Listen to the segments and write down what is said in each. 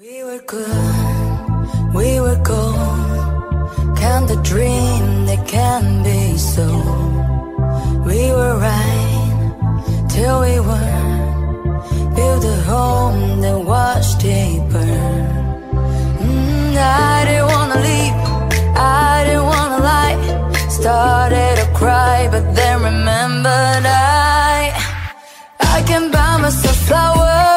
We were good, we were gold. Can the dream that can be so? We were right till we were. Build a home that watched it burn. Mm, I didn't wanna leave, I didn't wanna lie. Started to cry, but then remembered I I can buy myself flowers.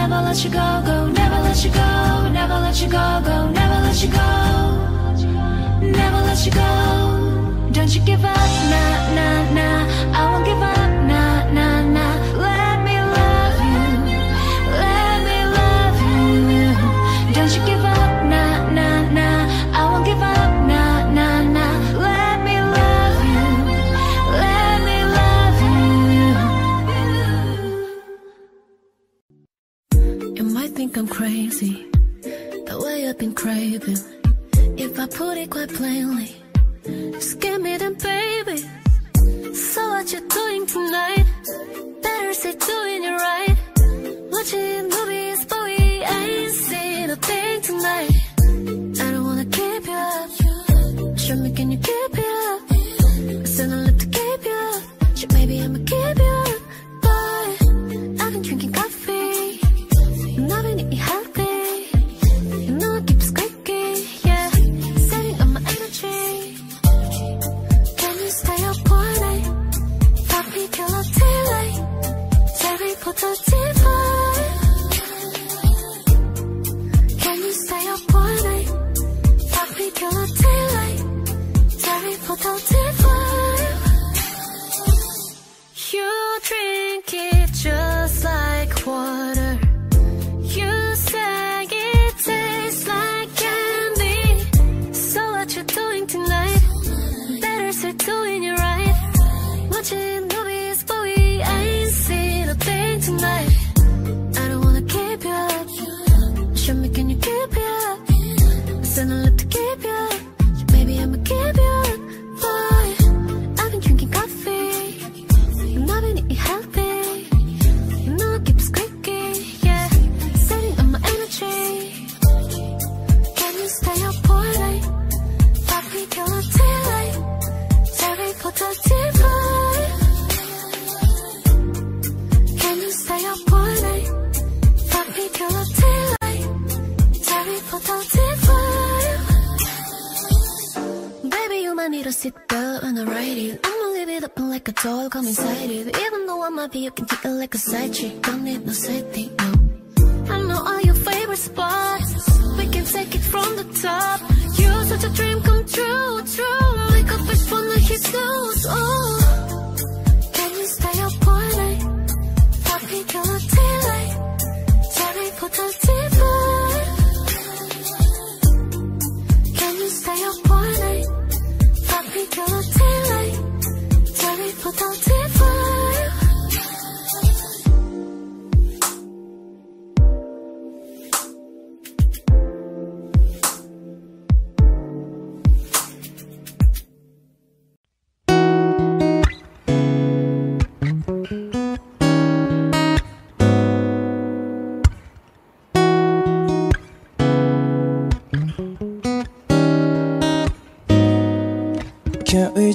never let you go, go, never let you go, never let you go, go, never let you go, never let you go. Don't you give up, nah, nah, nah, I won't give up. I'm crazy, the way I've been craving. If I put it quite plainly, just give me them, baby. So what you doing tonight? Better say doing it right. Watching movies, but we ain't seen a thing tonight. I don't wanna keep you up. Show me, can you keep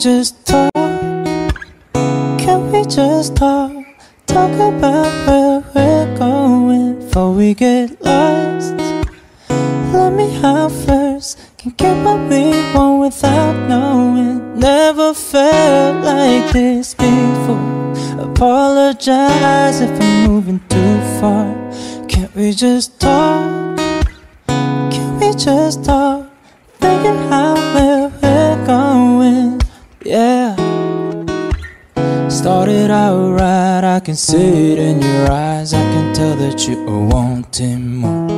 just talk? Can we just talk? Talk about where we're going before we get lost. Let me out first. Can get what we want without knowing. Never felt like this before. Apologize if I'm moving too far. Can't we just talk? Can we just talk? Figure out where we're going. Yeah. Started out right, I can see it in your eyes. I can tell that you are wanting more.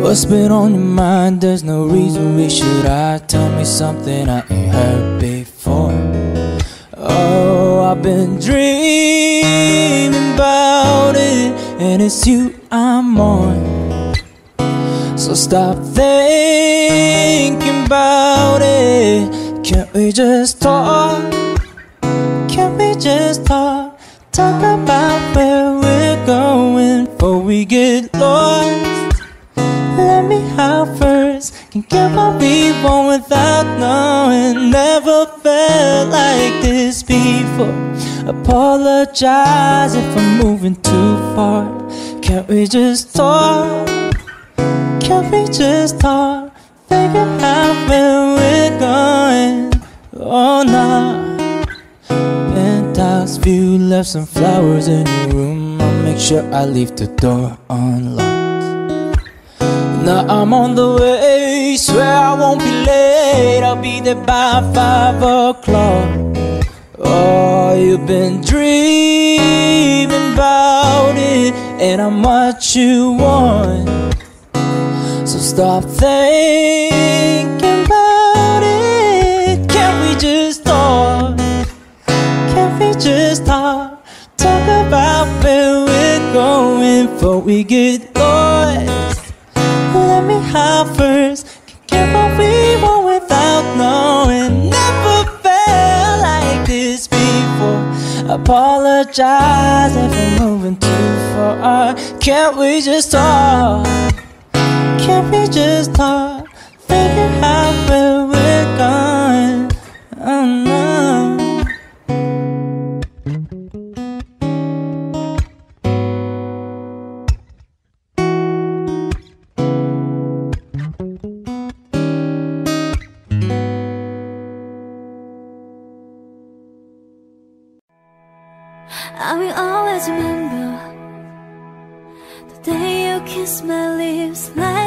What's been on your mind? There's no reason we should hide. Tell me something I ain't heard before. Oh, I've been dreaming about it, and it's you I'm on. So stop thinking about it. Can't we just talk? Can't we just talk? Talk about where we're going before we get lost. Let me out first. Can get what we want without knowing. Never felt like this before. Apologize if I'm moving too far. Can't we just talk? Can't we just talk? Figure out where we're going. Oh, nah. Penthouse view, left some flowers in your room. I'll make sure I leave the door unlocked. Now I'm on the way, swear I won't be late. I'll be there by five o'clock. Oh, you've been dreaming about it, and I'm what you want. Stop thinking about it. Can we just talk? Can we just talk? Talk about where we're going before we get lost. Let me have first. Can get what we want without knowing. Never felt like this before. Apologize if I'm moving too far. Can't we just talk? Can't we just talk? Figure out where we're going. Oh no.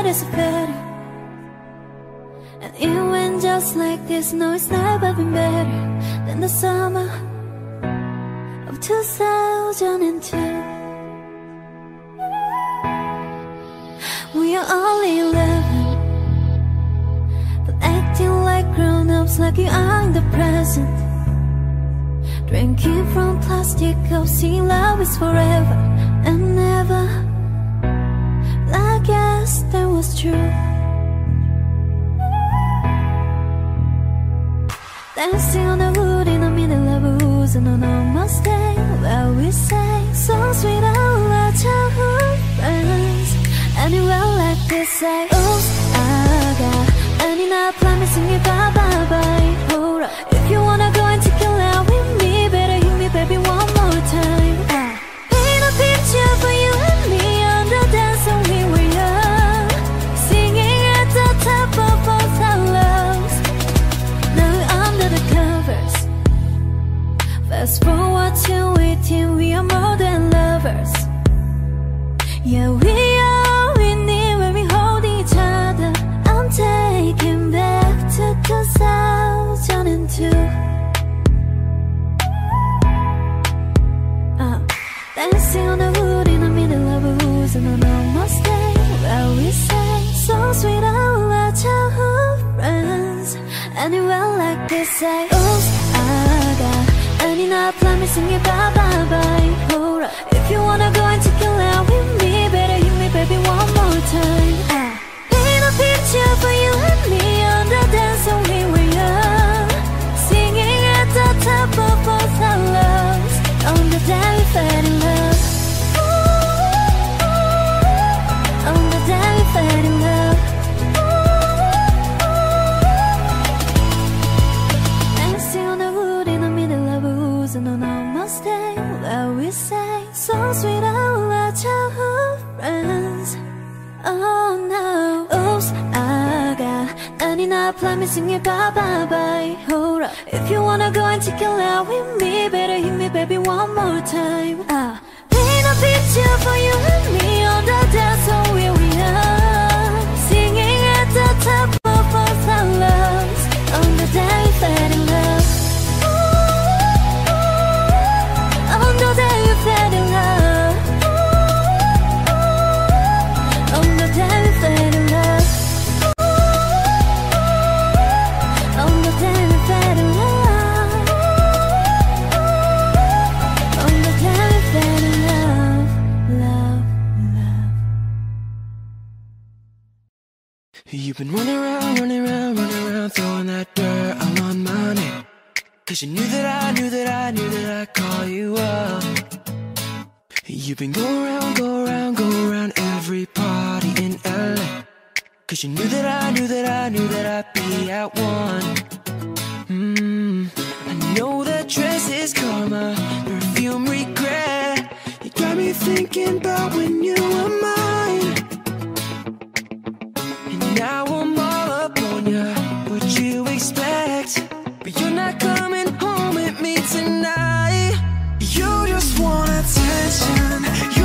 Feather. And it went just like this. No, it's never been better than the summer of 2002. We are only 11, but acting like grown-ups, like you are in the present. Drinking from plastic cups, see love is forever and never. I guess that was true. Dancing on the wood in the middle of a woods on an almost day where we sang songs with all our childhood friends. Anywhere like this, say, Oops, I got any night plan, sing it bye bye bye. Hold up, if you wanna go and say, Oops, I got any night plan, me sing it bye bye bye. If you wanna go and take a any night plan, me sing it bye bye bye. Hold up, if you wanna go and take a lap with me, better hit me, baby, one more time. Ah, paint a picture for you and me You've been running around, running around, running around, throwing that dirt all on my name. Cause you knew that I knew that I knew that I'd call you up. You've been going around, go around, go around every party in LA. Cause you knew that I knew that I knew that I'd be at one. Mmm, I know that dress is karma, perfume regret. You got me thinking about when you were mine. Now I'm all up on ya. What you expect? But you're not coming home with me tonight. You just want attention.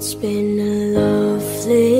It's been a lovely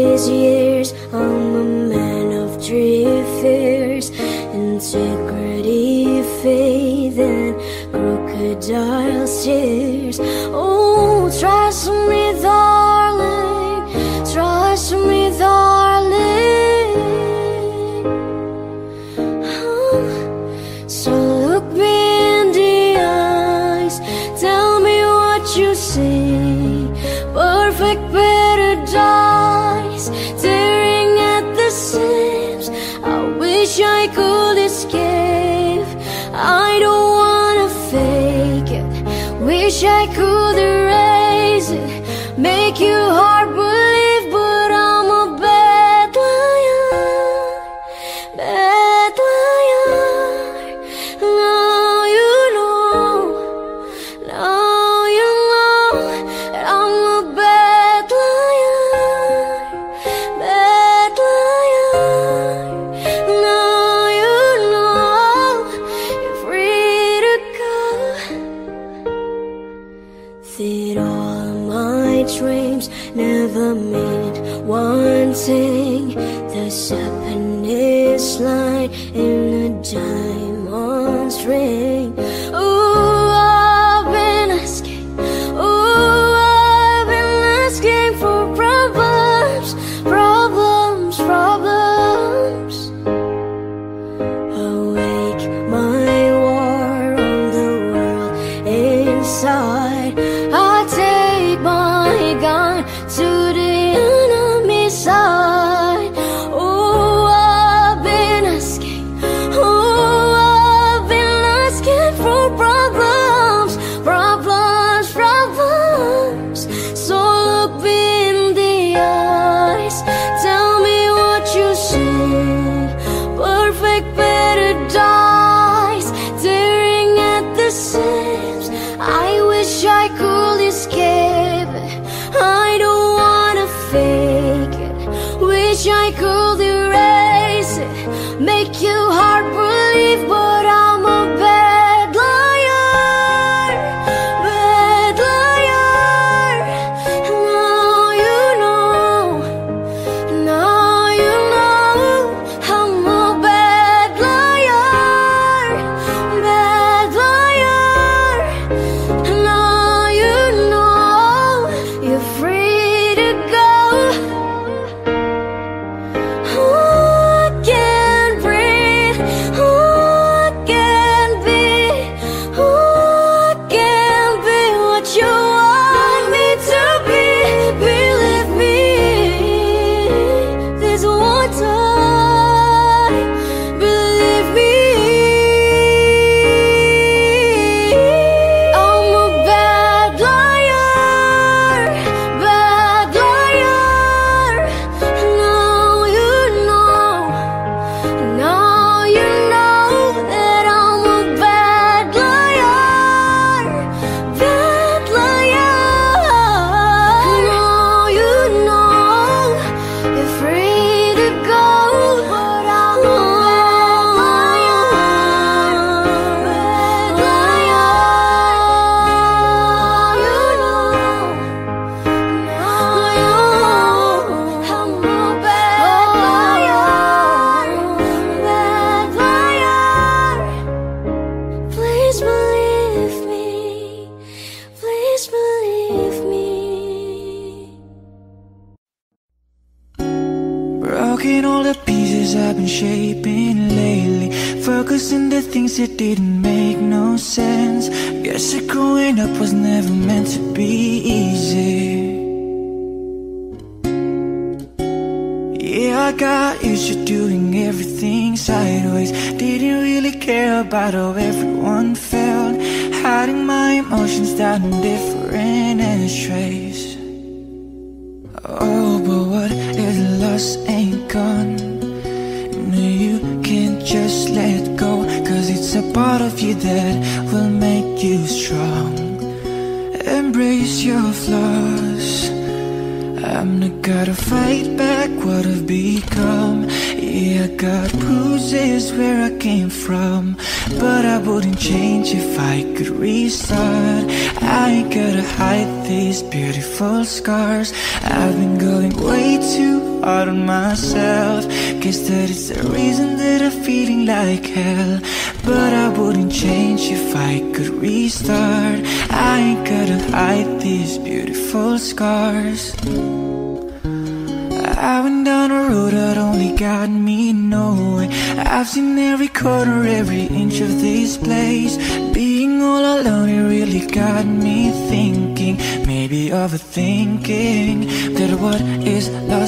corner, every inch of this place. Being all alone, it really got me thinking. Maybe overthinking that what is lost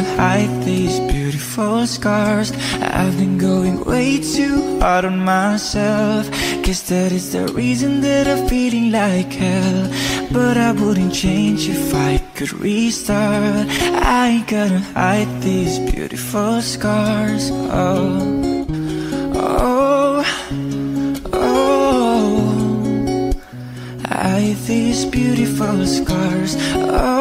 I gotta hide these beautiful scars. I've been going way too hard on myself. Guess that is the reason that I'm feeling like hell. But I wouldn't change if I could restart. I ain't gotta hide these beautiful scars. Oh, oh, oh. Hide these beautiful scars. Oh.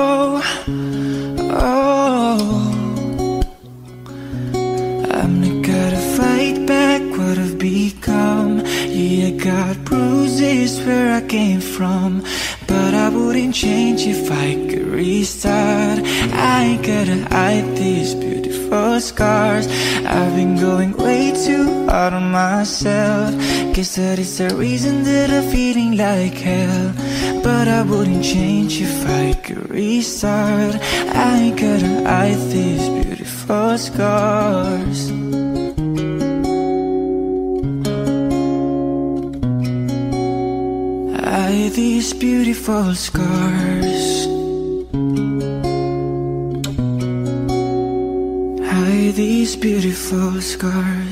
Scars. I've been going way too hard on myself. Guess that is the reason that I'm feeling like hell. But I wouldn't change if I could restart. I gotta hide these beautiful scars. Hide these beautiful scars. Beautiful scars.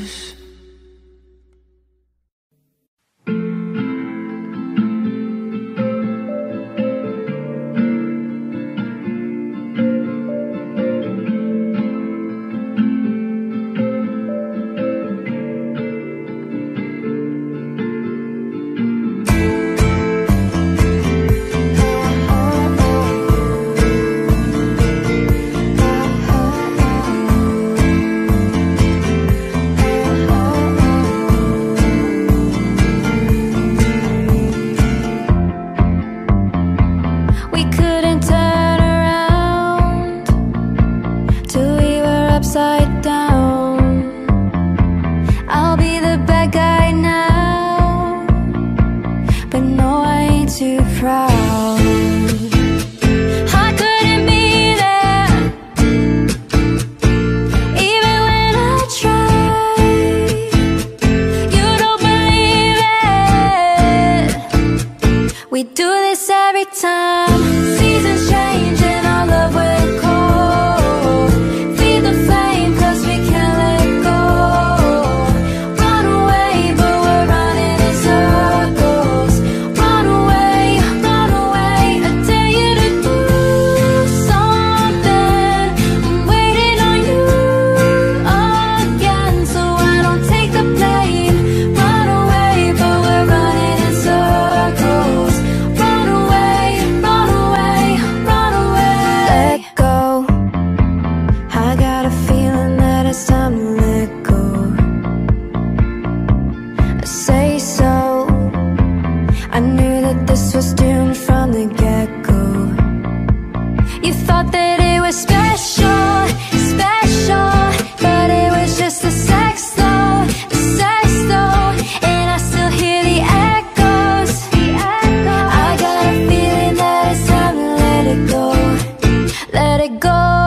let it go.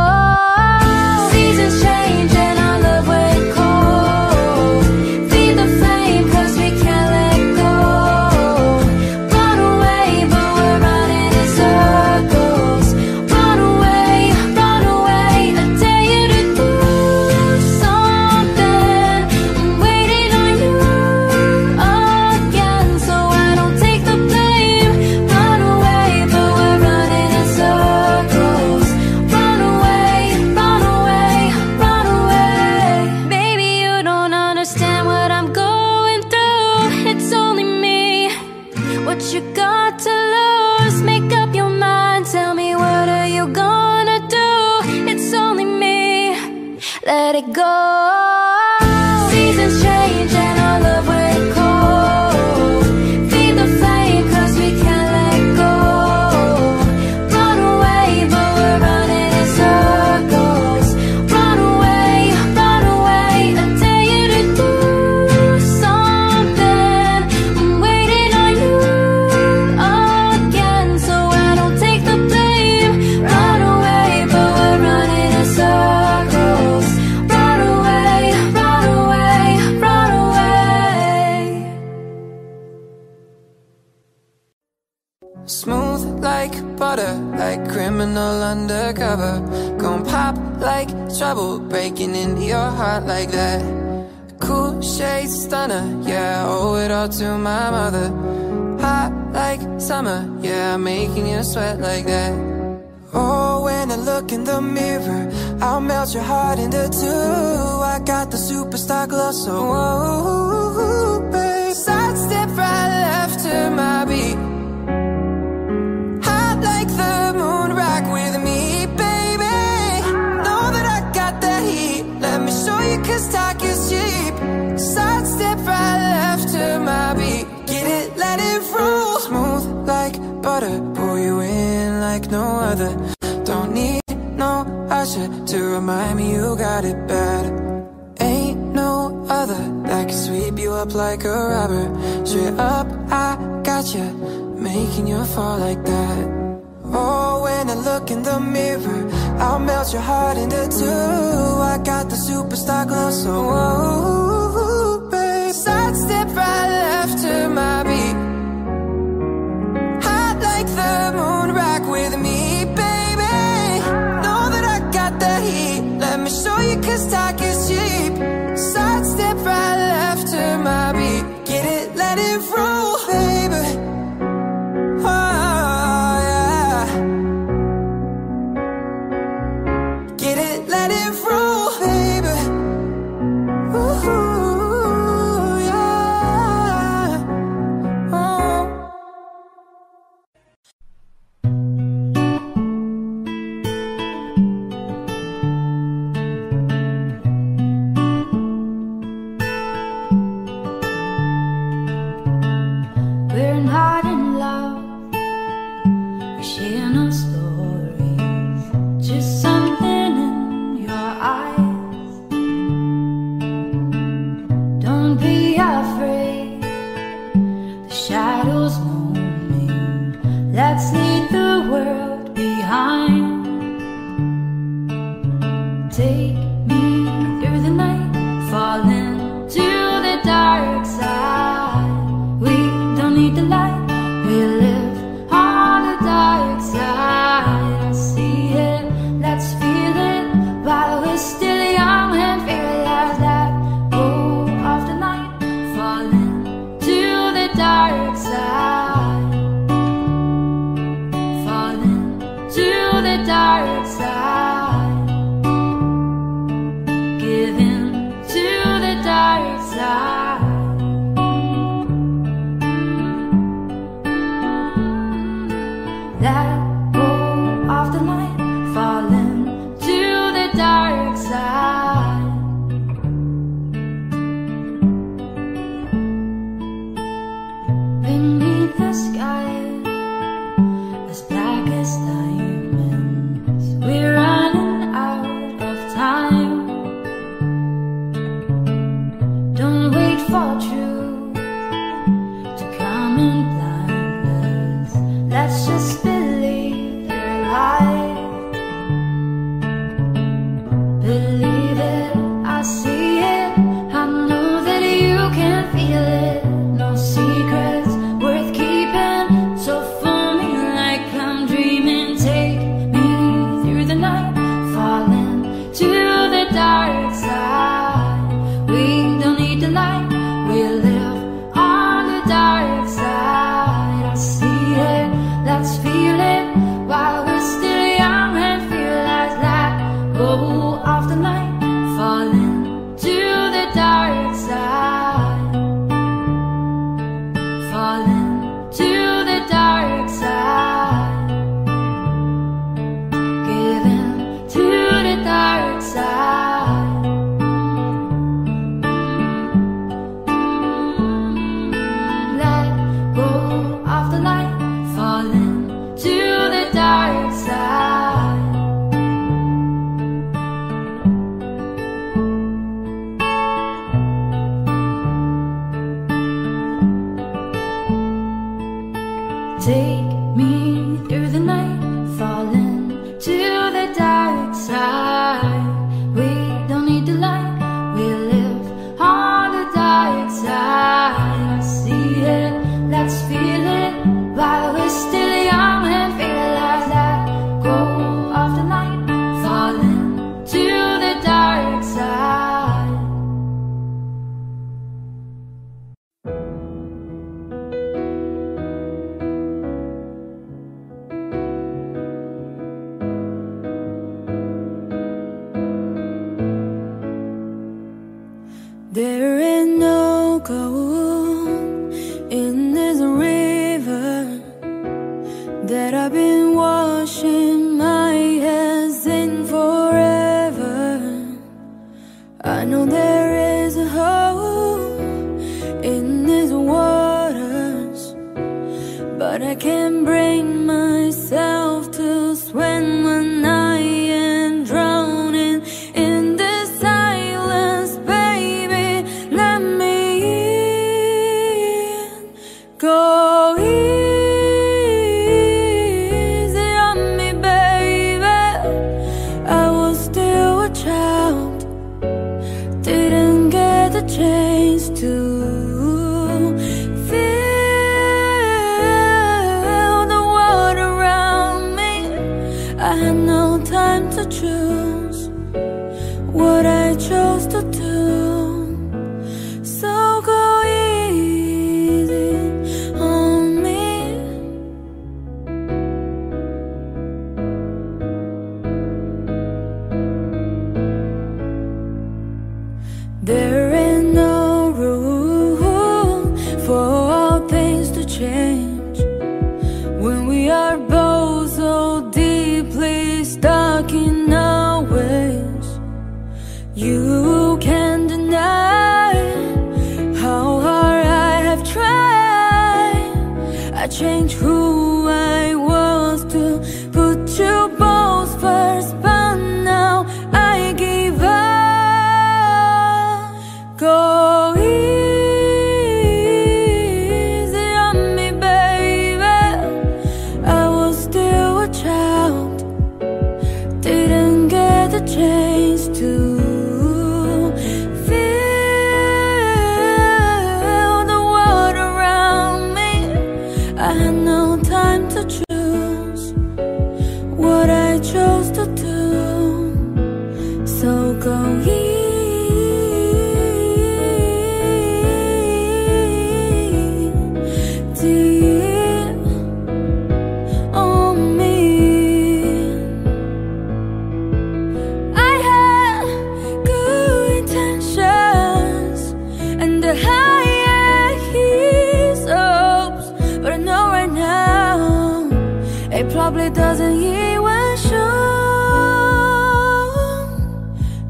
笑怎一万声，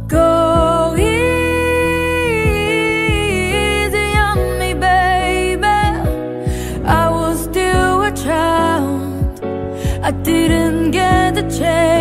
勾引怎样？Me baby, I was still a child. I didn't get the chance.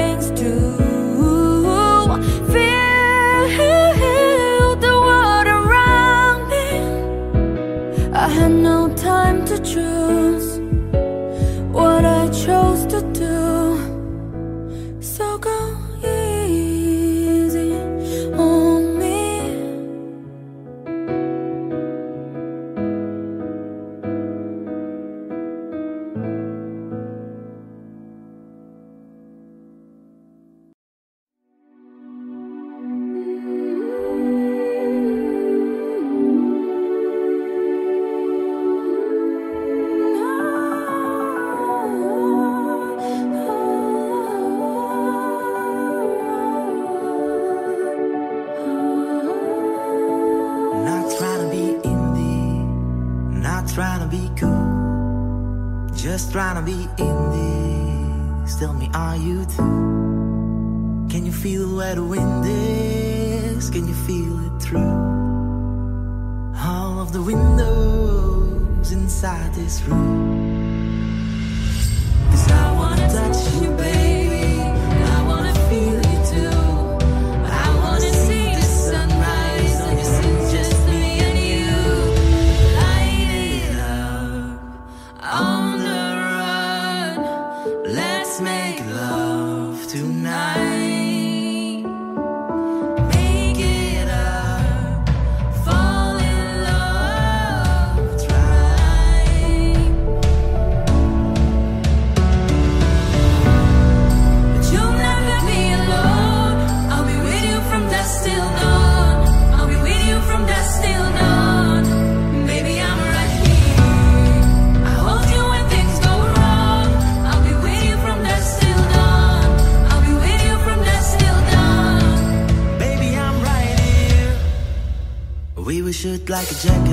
Check.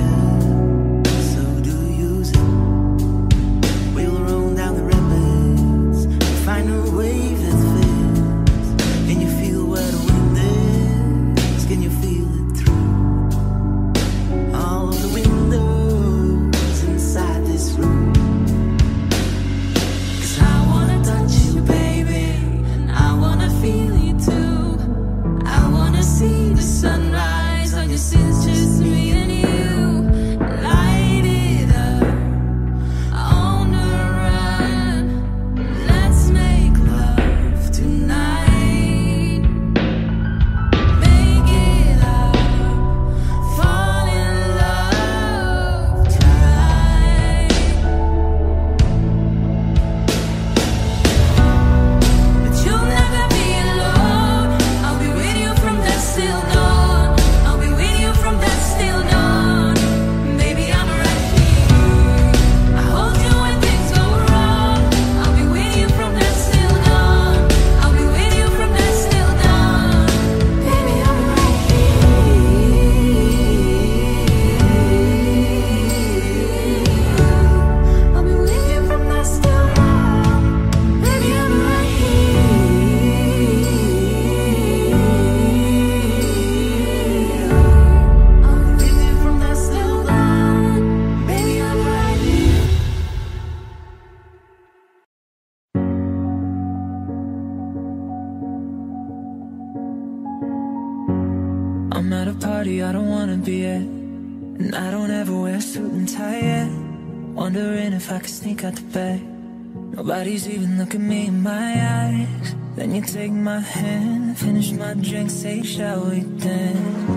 Nobody's at me in my eyes. Then you take my hand, finish my drink, say, shall we dance?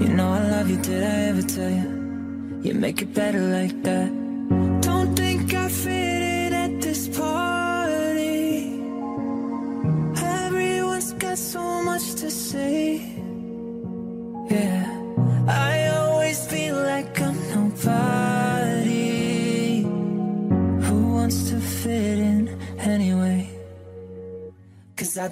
You know I love you, did I ever tell you? You make it better like that.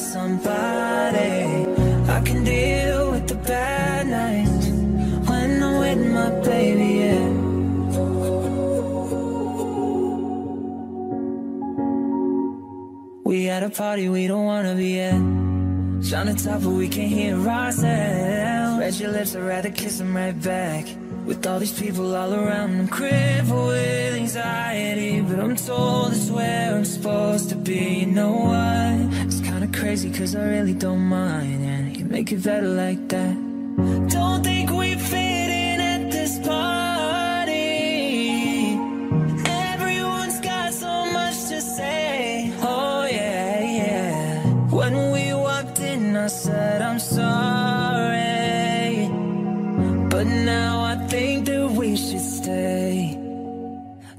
somebody. I can deal with the bad nights when I'm with my baby, yeah. We at a party we don't wanna be at. Trying to talk, but we can't hear ourselves. Red your lips, I'd rather kiss them right back. With all these people all around, I'm crippled with anxiety. But I'm told it's where I'm supposed to be. You know what? Crazy, cause I really don't mind. And you make it better like that. Don't think we fit in at this party. Everyone's got so much to say. Oh, yeah, yeah. When we walked in, I said, I'm sorry. But now I think that we should stay.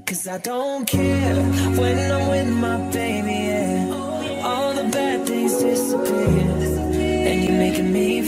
Cause I don't care when I'm with my disappear. And you're making me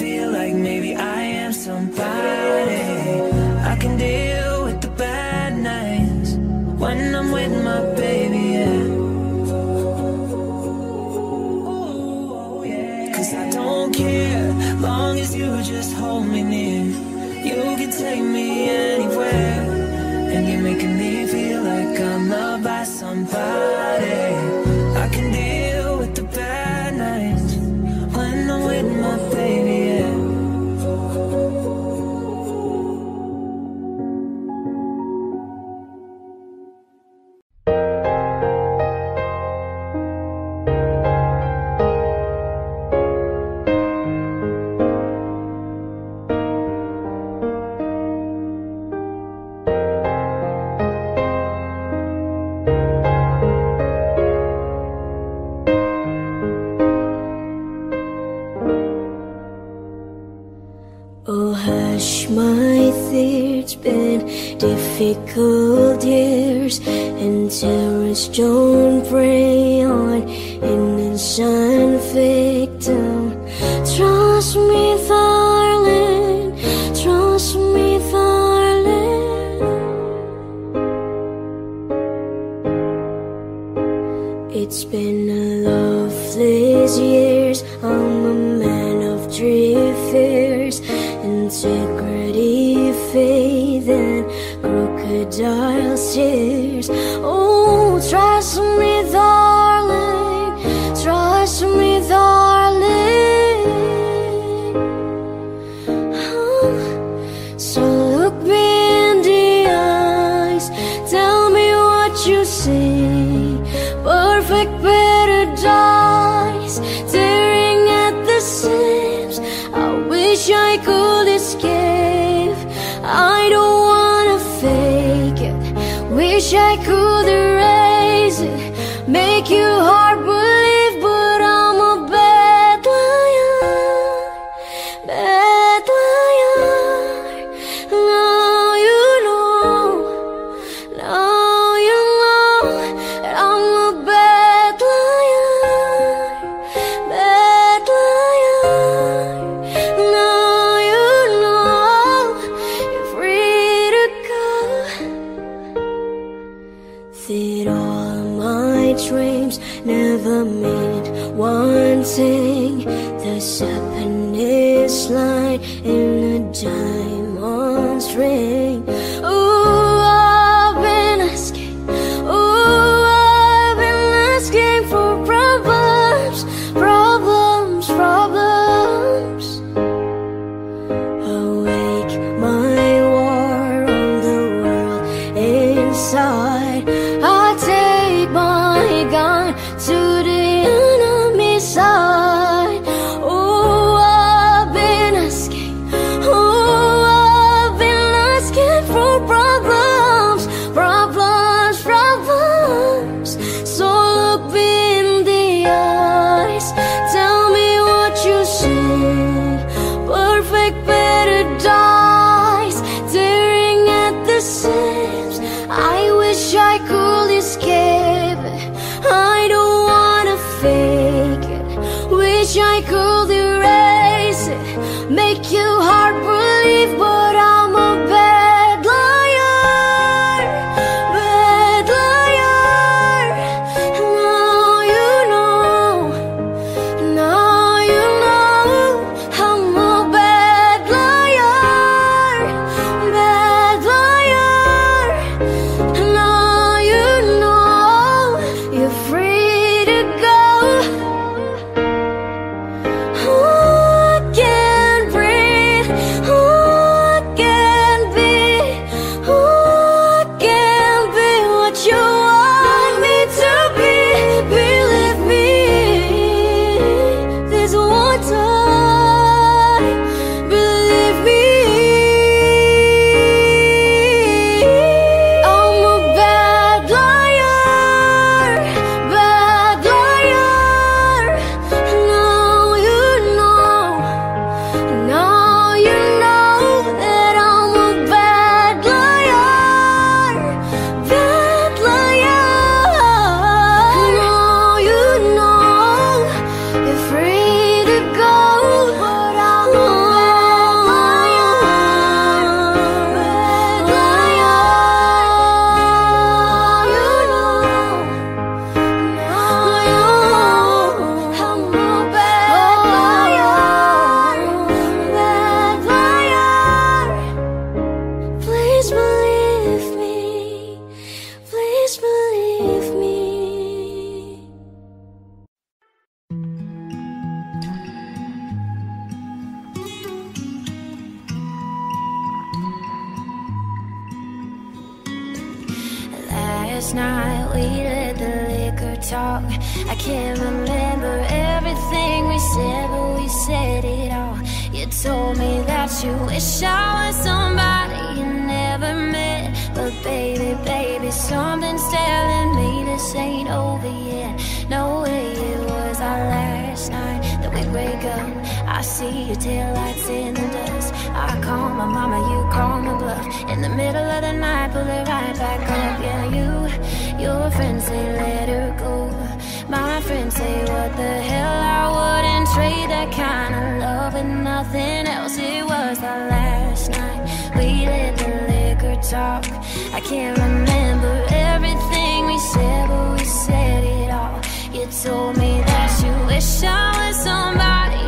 we let the liquor talk. I can't remember everything we said, but we said it all. You told me that you wish I was somebody.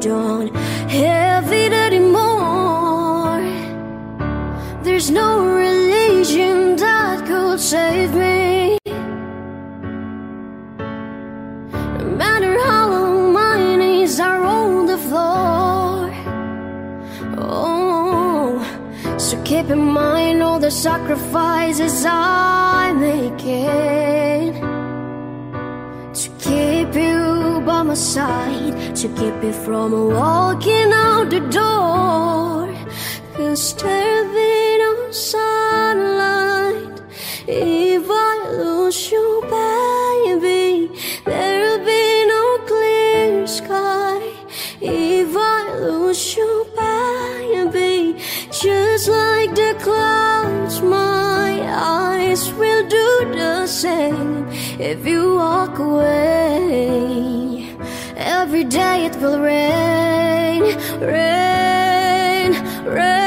don't have it anymore. There's no religion that could save me. No matter how long my knees are on the floor. Oh, so keep in mind all the sacrifices I'm making. My side, to keep you from walking out the door. Cause be no sunlight if I lose you, baby. There'll be no clear sky if I lose you, baby. Just like the clouds, my eyes will do the same if you walk away. Every day it will rain, rain, rain.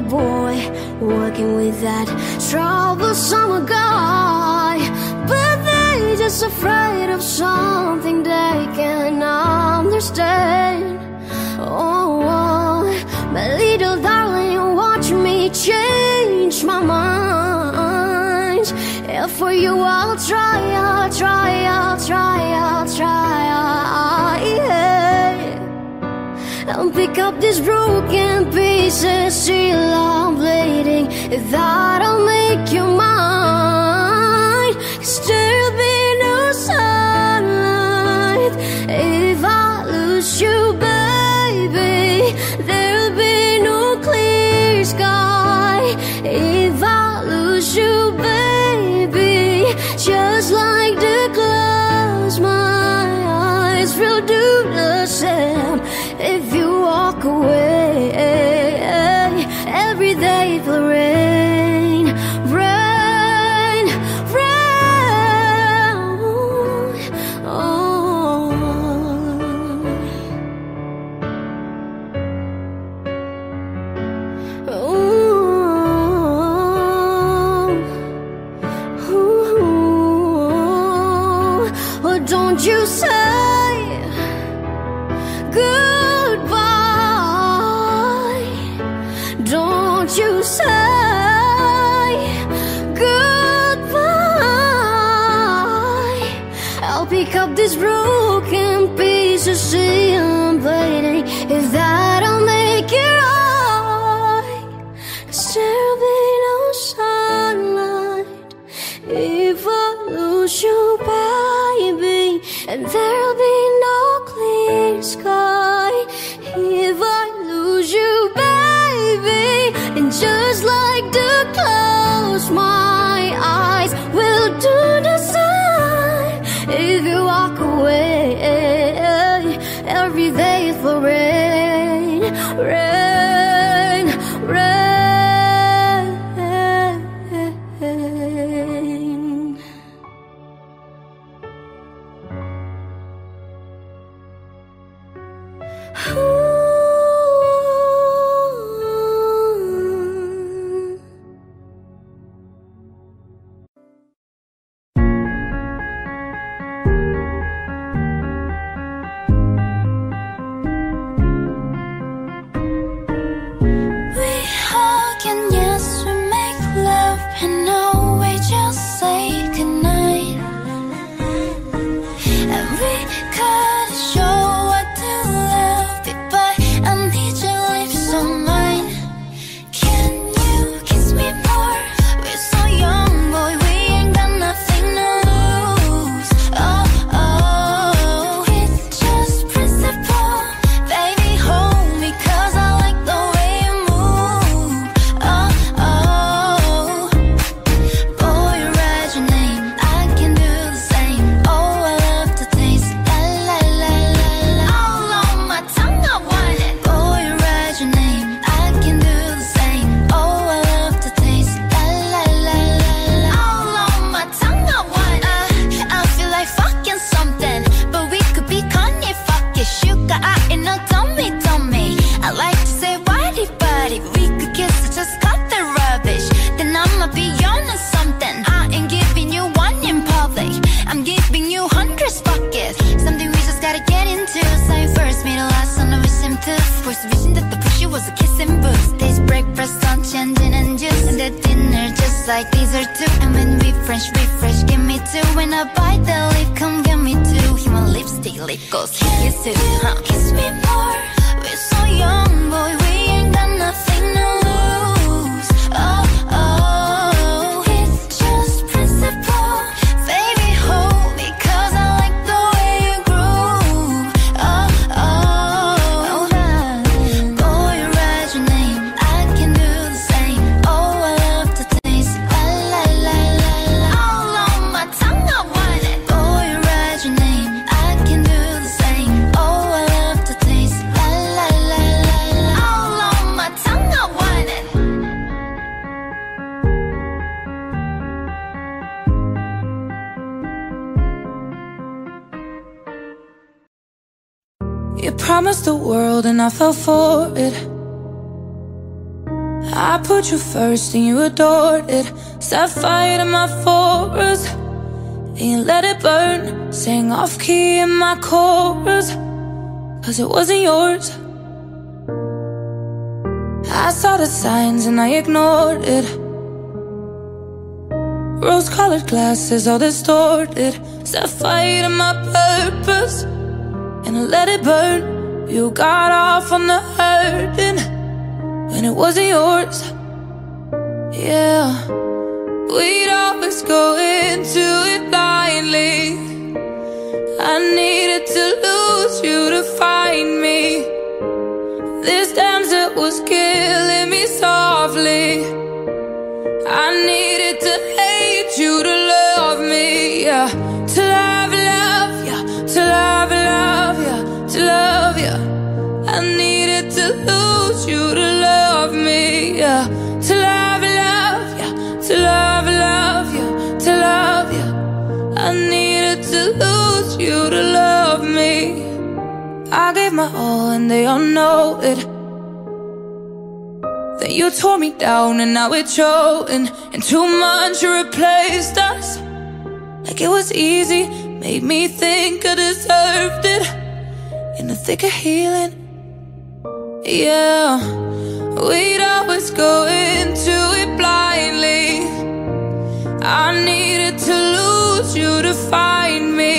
Little boy Working with that troublesome guy But they're just afraid of something they can understand Oh, oh, my little darling, watch me change my mind And for you I'll try, I'll try, I'll try, I'll try, yeah. I'll pick up these broken pieces, still I'm bleeding. That'll make you mine. First and you adored it. Set fire to my forest and you let it burn. Sang off key in my chorus, cause it wasn't yours. I saw the signs and I ignored it. Rose colored glasses, all distorted. Set fire to my purpose and I let it burn. You got off on the hurting when it wasn't yours. Yeah, gave my all and they all know it. Then you tore me down and now it's showing. In two months you replaced us like it was easy. Made me think I deserved it. In the thick of healing, yeah. We'd always go into it blindly. I needed to lose you to find me.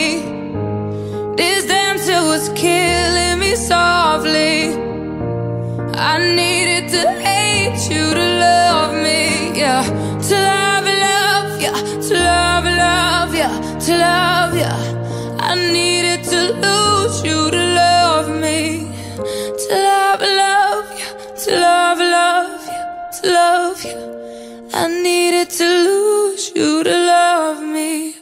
This damsel was me softly. I needed to hate you to love me, yeah. To love, love, yeah. To love, love, yeah. To love, yeah. I needed to lose you to love me. To love, love, yeah. To love, love, yeah. To love, yeah. I needed to lose you to love me.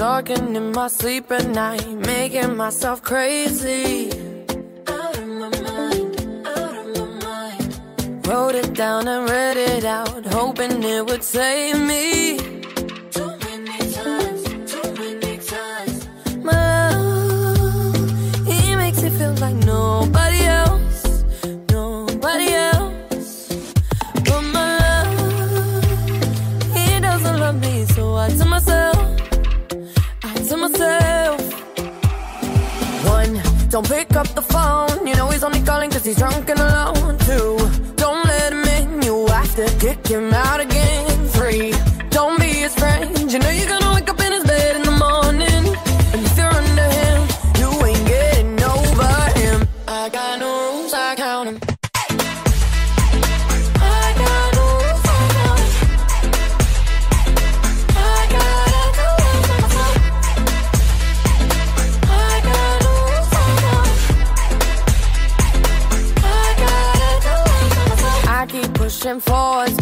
Talking in my sleep at night, making myself crazy. Out of my mind, out of my mind. Wrote it down and read it out, hoping it would save me. Too many times, too many times. My love, he makes it feel like nobody else, Myself. One, don't pick up the phone. You know he's only calling cause he's drunk and alone. Two, don't let him in. You have to kick him out again keep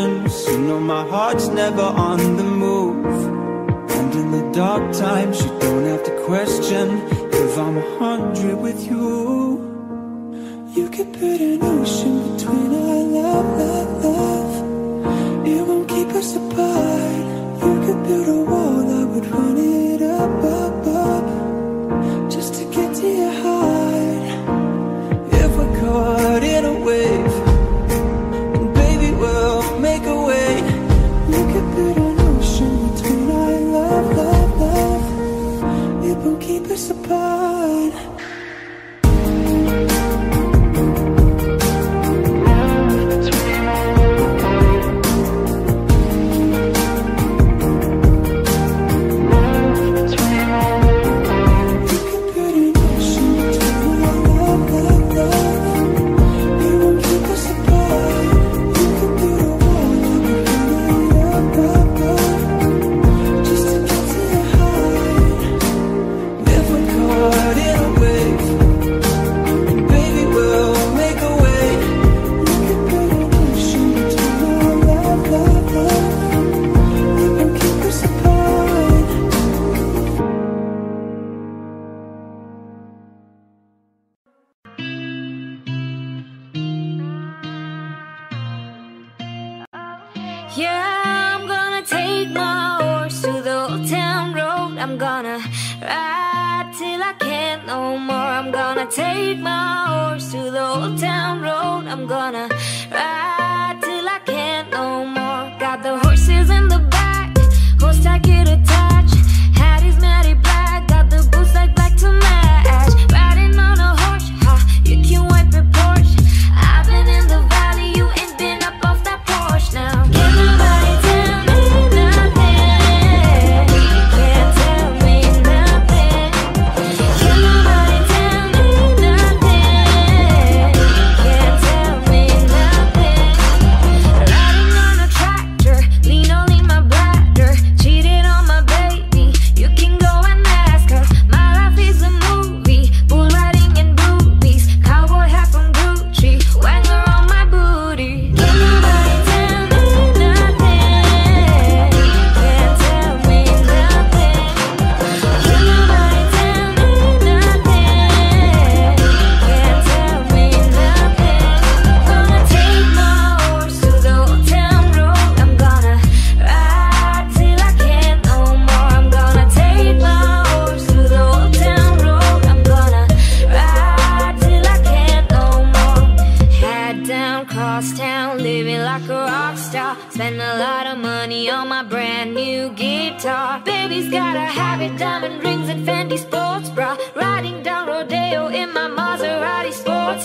You know my heart's never on the move. And in the dark times you don't have to question If I'm a hundred with you. You could put an ocean between our love, love, love. It won't keep us apart. You could build a wall, I would run in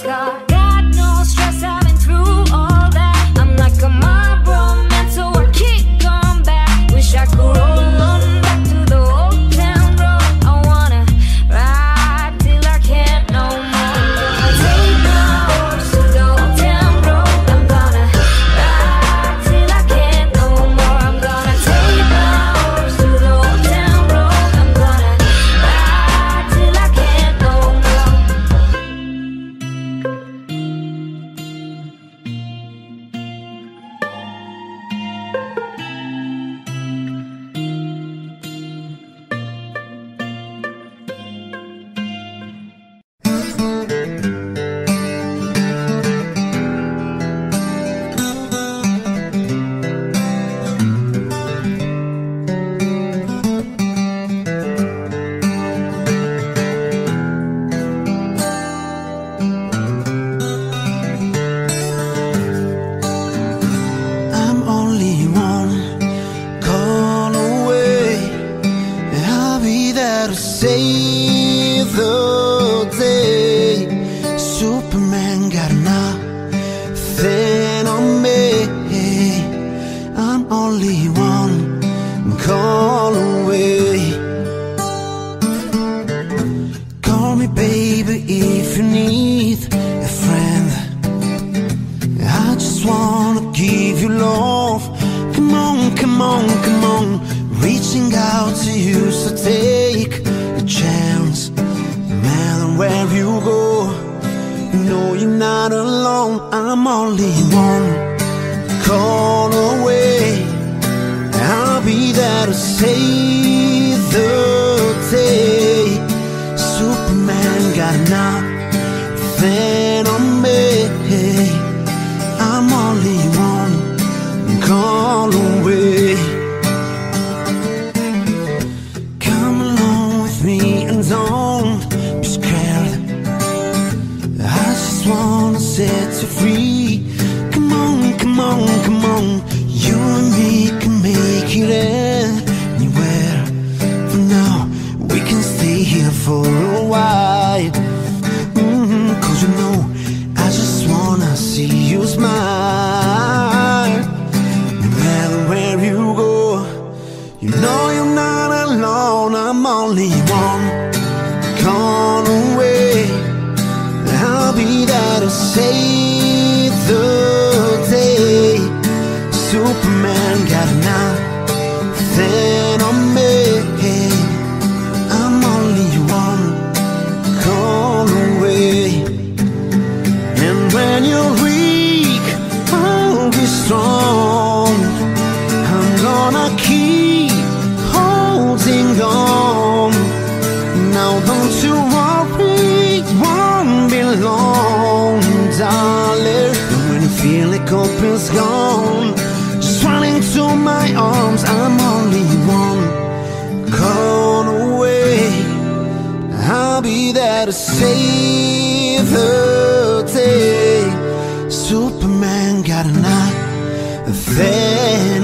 God's. Gone. Just running to my arms I'm only one. Call away. I'll be there to save the day. Superman got a knife there.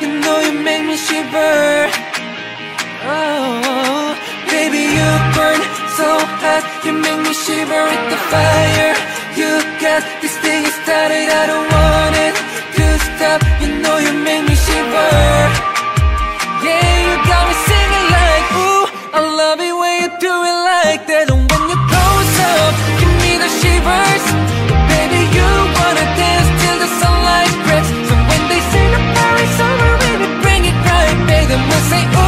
You know you make me shiver. Oh, baby you burn so hot. You make me shiver with the fire. You got this thing started, I don't say,